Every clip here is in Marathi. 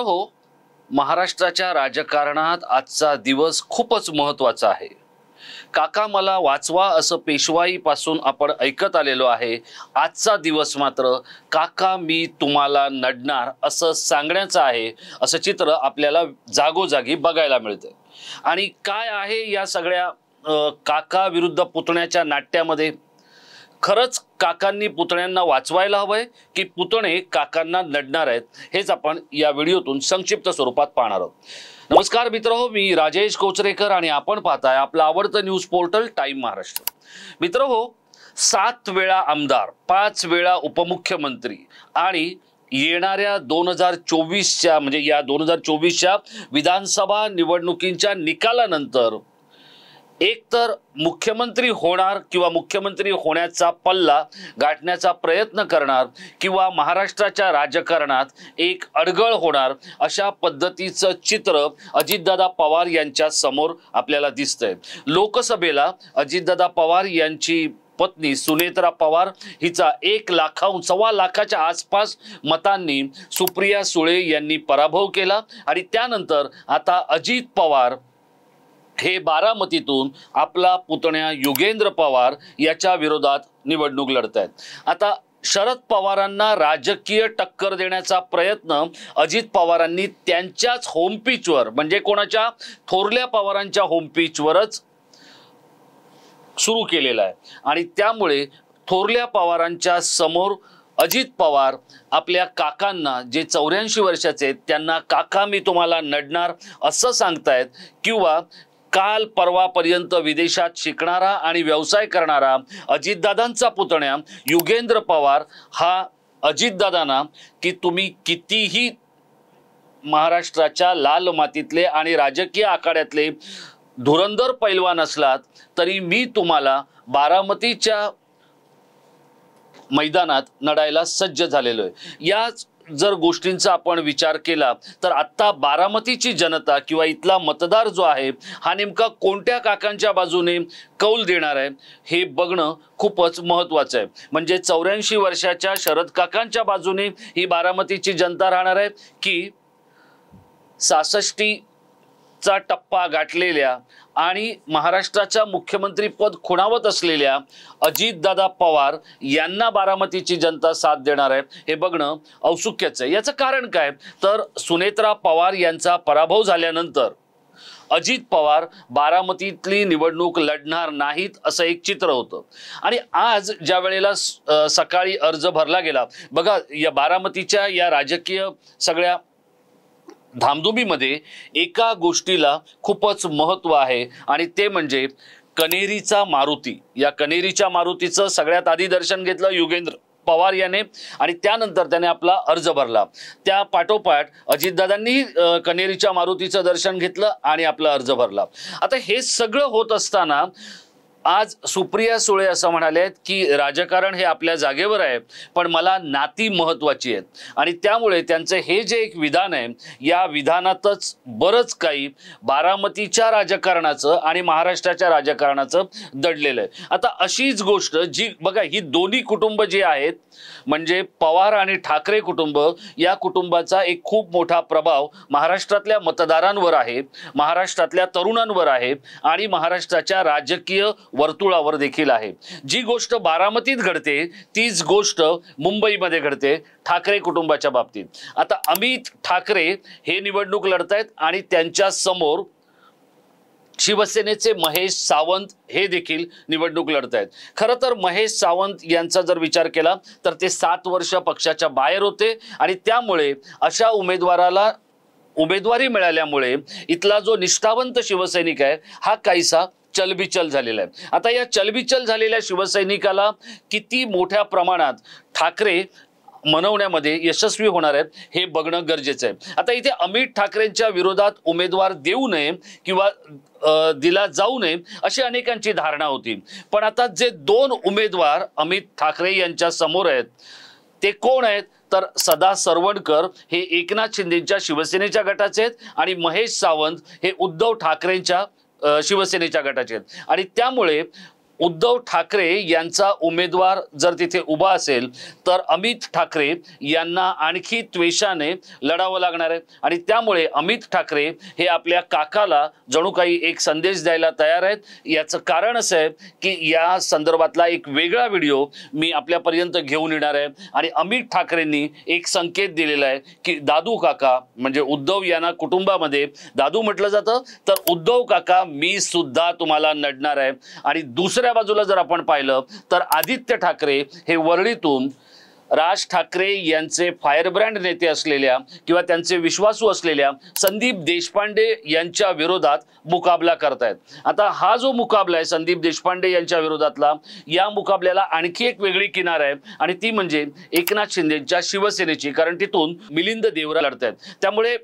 मित्र हो महाराष्ट्राच्या राजकारणात आजचा दिवस खूपच महत्त्वाचा आहे. काका मला वाचवा असं पेशवाईपासून आपण ऐकत आलेलो आहे. आजचा दिवस मात्र काका मी तुम्हाला नडणार असं सांगण्याचं आहे असं चित्र आपल्याला जागोजागी बघायला मिळतं आणि काय आहे या सगळ्या काका विरुद्ध पुतण्याच्या नाट्यामध्ये? खरंच काकांनी पुतण्यांना वाचवायला हवंय की पुतणे काकांना लढणार आहेत हेच आपण या व्हिडिओतून संक्षिप्त स्वरूपात पाहणार आहोत. नमस्कार मित्र हो मी राजेश कोचरेकर आणि आपण पाहताय आपलं आवडतं न्यूज पोर्टल टाइम महाराष्ट्र. मित्र हो सात वेळा आमदार पाच वेळा उपमुख्यमंत्री आणि येणाऱ्या दोन हजार चोवीसच्या म्हणजे या दोन हजार चोवीसच्या विधानसभा निवडणुकींच्या निकालानंतर एकतर मुख्यमंत्री होणार किंवा मुख्यमंत्री होण्याचा पल्ला गाठण्याचा प्रयत्न करणार किंवा महाराष्ट्राच्या राजकारणात एक अडगळ होणार अशा पद्धतीचं चित्र अजितदादा पवार यांच्या समोर आपल्याला दिसतंय. लोकसभेला अजितदादा पवार यांची पत्नी सुनेत्रा पवार हिचा एक लाखाहून सव्वा लाखाच्या आसपास मतांनी सुप्रिया सुळे यांनी पराभव केला आणि त्यानंतर आता अजित पवार हे बारामतीतून आपला पुतण्या युगेंद्र पवार याच्या विरोधात निवडणूक लढत आहेत आता शरद पवारांना राजकीय टक्कर देण्याचा प्रयत्न अजित पवारांनी त्यांच्याच होमपीचवर म्हणजे कोणाच्या? थोरल्या पवारांच्या होमपीचवरच सुरू केलेला आहे. आणि त्यामुळे थोरल्या पवारांच्या समोर अजित पवार आपल्या काकांना जे चौऱ्याऐंशी वर्षाचे आहेत त्यांना काका मी तुम्हाला नडणार असं सांगतायत किंवा काल परवापर्यंत विदेशात शिकणारा आणि व्यवसाय करणारा अजितदादांचा पुतण्या युगेंद्र पवार हा अजितदादांना की तुम्ही कितीही महाराष्ट्राच्या लाल मातीतले आणि राजकीय आखाड्यातले धुरंदर पैलवान असलात तरी मी तुम्हाला बारामतीच्या मैदानात लढायला सज्ज झालेलो आहे. याच जर गोष्टींचा आपण विचार केला तर आत्ता बारामतीची जनता किंवा इथला मतदार जो आहे हा नेमका कोणत्या काकांच्या बाजूने कौल देणार आहे हे बघणं खूपच महत्त्वाचं आहे. म्हणजे चौऱ्याऐंशी वर्षाच्या शरद काकांच्या बाजूने ही बारामतीची जनता राहणार आहे की सासष्टी चा टप्पा गाठलेल्या आणि महाराष्ट्राच्या मुख्यमंत्रीपद खुणावत असलेल्या अजितदादा पवार यांना बारामतीची जनता साथ देणार आहे. हे बघणं औत्सुक्याचं आहे. याचं कारण काय? तर सुनेत्रा पवार यांचा पराभव झाल्यानंतर अजित पवार बारामतीतली निवडणूक लढणार नाहीत असं एक चित्र होतं. आणि आज ज्या वेळेला स- सकाळी अर्ज भरला गेला बघा या बारामतीच्या या राजकीय सगळ्या धामधुमीमध्ये एका गोष्टीला खूपच महत्त्व आहे आणि ते म्हणजे कनेरीचा मारुती. या कनेरीच्या मारुतीचं सगळ्यात आधी दर्शन घेतलं युगेंद्र पवार याने आणि त्यानंतर त्याने आपला अर्ज भरला. त्या पाठोपाठ अजितदादांनी कनेरीच्या मारुतीचं दर्शन घेतलं आणि आपला अर्ज भरला. आता हे सगळं होत असताना आज सुप्रिया सुळे असं म्हणाले आहेत की राजकारण हे आपल्या जागेवर आहे पण मला नाती महत्वाची आहेत. आणि त्यामुळे त्यांचं हे जे एक विधान आहे या विधानातच बरंच काही बारामतीच्या राजकारणाचं आणि महाराष्ट्राच्या राजकारणाचं दडलेलं आहे. आता अशीच गोष्ट जी बघा ही दोन्ही कुटुंब जी आहेत म्हणजे पवार आणि ठाकरे कुटुंब या कुटुंबाचा एक खूप मोठा प्रभाव महाराष्ट्रातल्या मतदारांवर आहे महाराष्ट्रातल्या तरुणांवर आहे आणि महाराष्ट्राच्या राजकीय वर्तुळावर देखील आहे. जी गोष्ट बारामतीत घडते तीच गोष्ट मुंबईमध्ये घडते ठाकरे कुटुंबाच्या बाबतीत. आता अमित ठाकरे हे निवडणूक लढतायत आणि त्यांच्यासमोर शिवसेनेचे महेश सावंत हे देखील निवडणूक लढत आहेत खरं तर महेश सावंत यांचा जर विचार केला तर ते सात वर्ष पक्षाच्या बाहेर होते आणि त्यामुळे अशा उमेदवाराला उमेदवारी मिळाल्यामुळे इथला जो निष्ठावंत शिवसैनिक आहे हा काहीसा चलबिचल झालेला आहे. आता या चलबिचल झालेल्या शिवसैनिकाला किती मोठ्या प्रमाणात ठाकरे मनवण्यामध्ये यशस्वी होणार आहेत हे बघणं गरजेचं आहे. आता इथे अमित ठाकरेंच्या विरोधात उमेदवार देऊ नये किंवा दिला जाऊ नये अशी अनेकांची धारणा होती. पण आता जे दोन उमेदवार अमित ठाकरे यांच्या समोर आहेत ते कोण आहेत? तर सदा सरवणकर हे एकनाथ शिंदेच्या शिवसेनेच्या गटाचे आहेत आणि महेश सावंत हे उद्धव ठाकरेंच्या शिवसेनेच्या गटाचे आहेत. आणि त्यामुळे उद्धव ठाकरे यांचा उमेदवार जर तिथे उभा असेल तर अमित ठाकरे यांना आणखी त्वेषाने लढावं लागणार आहे. आणि त्यामुळे अमित ठाकरे हे आपल्या काकाला जणू काही एक संदेश द्यायला तयार आहेत. याचं कारण असं आहे की या संदर्भातला एक वेगळा व्हिडिओ मी आपल्यापर्यंत घेऊन येणार आहे. आणि अमित ठाकरेंनी एक संकेत दिलेला आहे की दादू काका म्हणजे उद्धव यांना कुटुंबामध्ये दादू म्हटलं जातं तर उद्धव काका मी सुद्धा तुम्हाला नडणार आहे. आणि दुसऱ्या बाजूला जर आपण पाहिलं तर आदित्य ठाकरे हे वरळीतून राज ठाकरे यांचे फायरब्रँड नेते असलेल्या किंवा त्यांचे विश्वासू असलेल्या संदीप देशपांडे यांच्या विरोधात मुकाबला करतायत. आता हा जो मुकाबला आहे संदीप देशपांडे यांच्या विरोधातला या मुकाबल्याला आणखी एक वेगळी किनार आहे आणि ती म्हणजे एकनाथ शिंदेच्या शिवसेनेची कारण तिथून मिलिंद देवरा लढतायत. त्यामुळे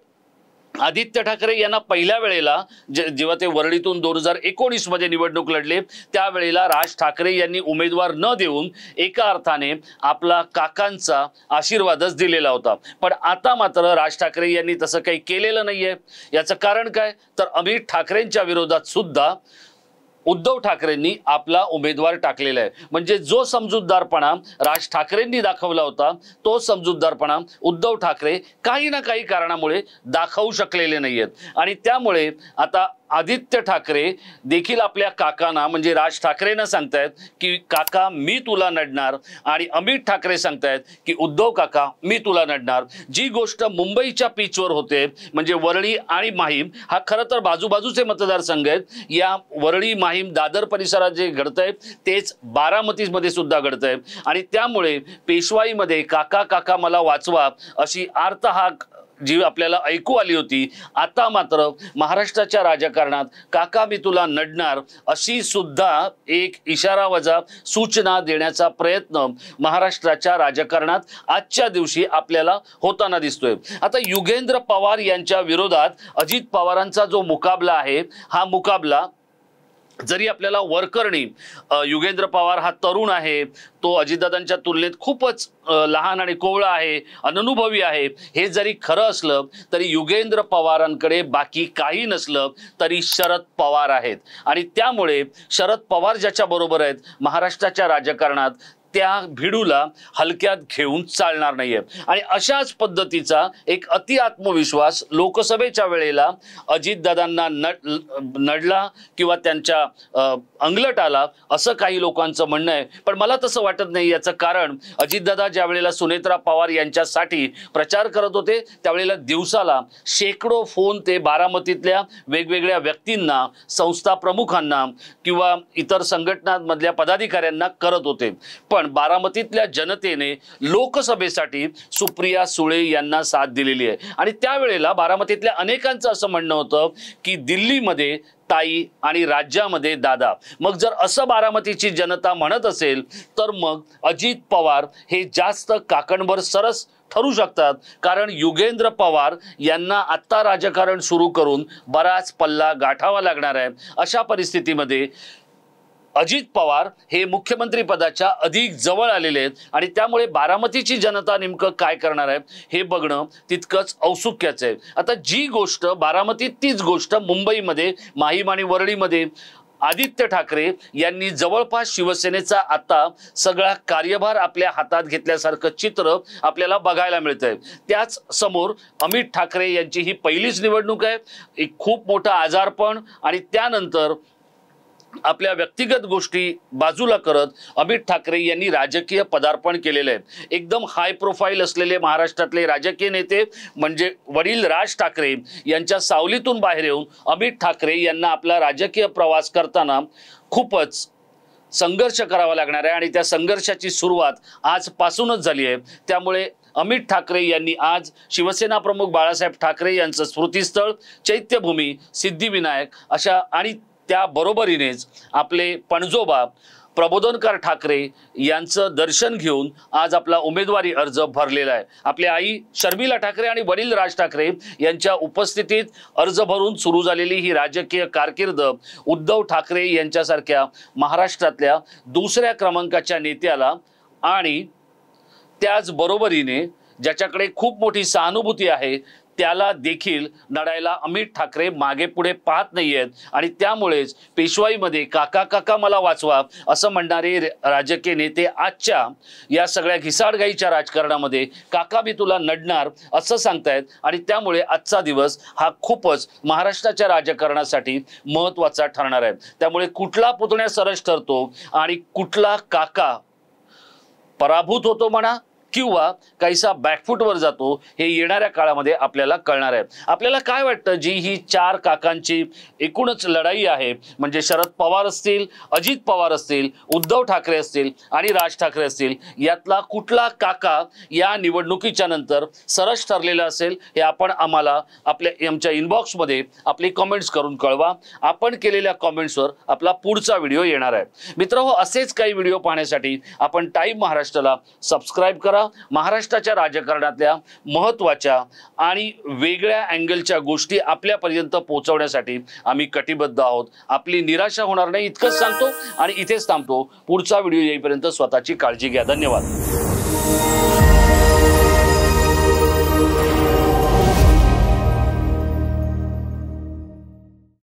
आदित्य ठाकरे यांना पहिल्या वेळेला जे जेव्हा ते वरळीतून दोन हजार एकोणीसमध्ये निवडणूक लढले त्यावेळेला राज ठाकरे यांनी उमेदवार न देऊन एका अर्थाने आपला काकांचा आशीर्वादच दिलेला होता. पण आता मात्र राज ठाकरे यांनी तसं काही केलेलं नाहीये. याचं कारण काय? तर अमित ठाकरेंच्या विरोधात सुद्धा उद्धव ठाकरेंनी आपला उमेदवार टाकलेला आहे. म्हणजे जो समजूतदारपणा राज ठाकरेंनी दाखवला होता तो समजूतदारपणा उद्धव ठाकरे काही ना काही कारणामुळे दाखवू शकलेले नाहीयेत. आणि त्यामुळे आता आदित्य ठाकरे देखील आपल्या काकांना म्हणजे राज ठाकरेंना सांगतायत की काका मी तुला नडणार आणि अमित ठाकरे सांगतायत की उद्धव काका मी तुला नडणार. जी गोष्ट मुंबईच्या पिचवर होते म्हणजे वरळी आणि माहीम हा खरं तर बाजूबाजूचे मतदारसंघ आहेत. या वरळी माहीम दादर परिसरात जे घडतंय तेच बारामतीमध्ये सुद्धा घडतंय. आणि त्यामुळे पेशवाईमध्ये काका काका मला वाचवा अशी आर्तहाक जी आपल्याला ऐकू आली होती. आता मात्र महाराष्ट्राच्या राजकारणात काका मी तुला नडणार अशी सुद्धा एक इशारावजा सूचना देण्याचा प्रयत्न महाराष्ट्राच्या राजकारणात आजच्या दिवशी आपल्याला होताना दिसतोय. आता युगेंद्र पवार यांच्या विरोधात अजित पवारांचा जो मुकाबला आहे हा मुकाबला जरी आपल्याला वरकरणी युगेंद्र पवार हा तरुण आहे तो अजितदादांच्या तुलनेत खूपच लहान आणि कोवळा आहे अननुभवी आहे हे जरी खरं असलं तरी युगेंद्र पवारांकडे बाकी काही नसलं तरी शरद पवार आहेत. आणि त्यामुळे शरद पवार ज्याच्या बरोबर आहेत महाराष्ट्राच्या राजकारणात त्या भिडूला हलक्यात घेऊन चालणार नाहीये. आणि अशाच पद्धतीचा एक अति आत्मविश्वास लोकसभेच्या वेळेला अजितदादांना नड नडला किंवा त्यांच्या अंगलट आला असं काही लोकांचं म्हणणं आहे. पण मला तसं वाटत नाही याचं कारण अजितदादा ज्या वेळेला सुनेत्रा पवार यांच्यासाठी प्रचार करत होते त्यावेळेला दिवसाला शेकडो फोन ते बारामतीतल्या वेगवेगळ्या व्यक्तींना संस्था प्रमुखांना किंवा इतर संघटनांमधल्या पदाधिकाऱ्यांना करत होते. पण बारामतीतल्या जनतेने लोकसभेसाठी सुप्रिया सुळे यांना साथ दिलेली आहे. आणि त्यावेळेला बारामतीतल्या अनेकांचं असं म्हणणं होतं की दिल्लीमध्ये ताई आणि राज्यामध्ये दादा. मग जर असं बारामतीची जनता म्हणत असेल तर मग अजित पवार हे जास्त काकणभर सरस ठरू शकतात. कारण युगेंद्र पवार यांना आत्ता राजकारण सुरू करून बराच पल्ला गाठावा लागणार आहे. अशा परिस्थितीमध्ये अजित पवार हे मुख्यमंत्री पदाच्या अधिक जवळ आलेले आहेत. आणि त्यामुळे बारामतीची जनता नेमकं काय करणार आहे हे बघणं तितकंच औत्सुक्याचं आहे. आता जी गोष्ट बारामतीत तीच गोष्ट मुंबईमध्ये माहीम आणि वरळीमध्ये आदित्य ठाकरे यांनी जवळपास शिवसेनेचा आता सगळा कार्यभार आपल्या हातात घेतल्यासारखं चित्र आपल्याला बघायला मिळतंय. त्याच समोर अमित ठाकरे यांची ही पहिलीच निवडणूक आहे. एक खूप मोठं आजारपण आणि त्यानंतर आपल्या व्यक्तिगत गोष्टी बाजूला करत अमित ठाकरे यांनी राजकीय पदार्पण केलेले आहे एकदम हाय प्रोफाईल असलेले महाराष्ट्रातले राजकीय नेते म्हणजे वडील राज ठाकरे यांच्या सावलीतून बाहेर येऊन अमित ठाकरे यांना आपला राजकीय प्रवास करताना खूपच संघर्ष करावा लागणार आहे आणि त्या संघर्षाची सुरुवात आजपासूनच झाली आहे. त्यामुळे अमित ठाकरे यांनी आज शिवसेना प्रमुख बाळासाहेब ठाकरे यांचं स्मृतीस्थळ चैत्यभूमी सिद्धिविनायक अशा आणि त्या बरोबरीनेच आपले पणजोबा प्रबोधनकर ठाकरे यांचं दर्शन घेऊन आज आपला उमेदवारी अर्ज भरलेला आहे. आपल्या आई शर्मिला ठाकरे आणि वडील राज ठाकरे यांच्या उपस्थितीत अर्ज भरून सुरू झालेली ही राजकीय कारकीर्द उद्धव ठाकरे यांच्यासारख्या महाराष्ट्रातल्या दुसऱ्या क्रमांकाच्या नेत्याला आणि त्याचबरोबरीने ज्याच्याकडे खूप मोठी सहानुभूती आहे त्याला देखील नडायला अमित ठाकरे मागे पुढे पाहत नाहीयेत. आणि त्यामुळेच पेशवाईमध्ये काका काका मला वाचवा असं म्हणणारे राजकीय नेते आजच्या या सगळ्या घिसाडगाईच्या राजकारणामध्ये काका मी तुला नडणार असं सांगतायत. आणि त्यामुळे आजचा दिवस हा खूपच महाराष्ट्राच्या राजकारणासाठी महत्त्वाचा ठरणार आहे. त्यामुळे कुठला पुतण्या सरस ठरतो आणि कुठला काका पराभूत होतो म्हणा किंवा काहीसा बॅकफूटवर जातो हे येणाऱ्या काळामध्ये आपल्याला कळणार आहे. आपल्याला काय वाटतं जी ही चार काकांची एकूणच लढाई आहे म्हणजे शरद पवार असतील अजित पवार असतील उद्धव ठाकरे असतील आणि राज ठाकरे असतील यातला कुठला काका या निवडणुकीच्या नंतर सरस ठरलेला असेल हे आपण आम्हाला आपल्या आमच्या इनबॉक्समध्ये आपली कमेंट्स करून कळवा. आपण केलेल्या कॉमेंट्सवर आपला पुढचा व्हिडिओ येणार आहे. मित्र असेच काही व्हिडिओ पाहण्यासाठी आपण टाईम महाराष्ट्राला सबस्क्राईब करा. महाराष्ट्राच्या राजकारणातल्या महत्त्वाच्या आणि वेगळ्या अँगलच्या गोष्टी आपल्यापर्यंत पोहोचवण्यासाठी आम्ही कटिबद्ध आहोत. आपली निराशा होणार नाही इतकंच सांगतो आणि इथेच थांबतो. पुढचा व्हिडिओ येईपर्यंत स्वतःची काळजी घ्या. धन्यवाद.